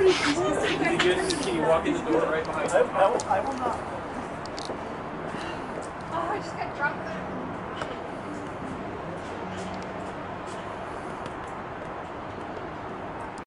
Can you walk in the door right behind me? I will, I will not.